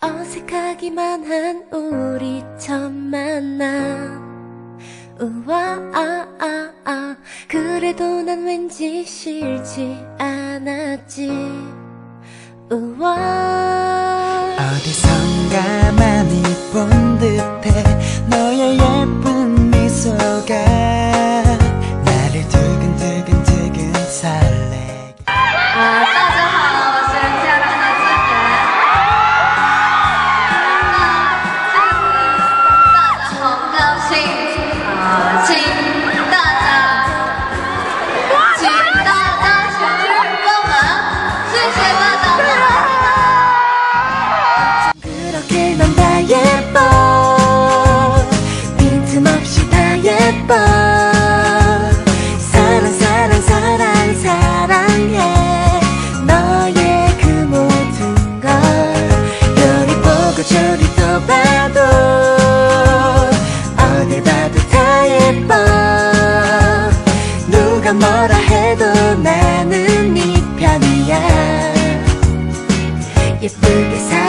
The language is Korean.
어색하기만 한 우리 처음 만나 우와 아, 아, 아. 그래도 난 왠지 싫지 않았지. 우와. 어디선가 많이 본 듯해 너의 예쁜 미소가 저리 또 봐도 누가 뭐라 해도 나는 네 편이야. 예쁘게 사랑하자